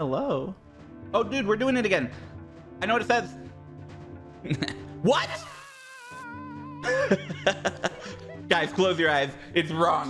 Hello. Oh, dude, we're doing it again. I know what it says. what? Guys, close your eyes. It's wrong.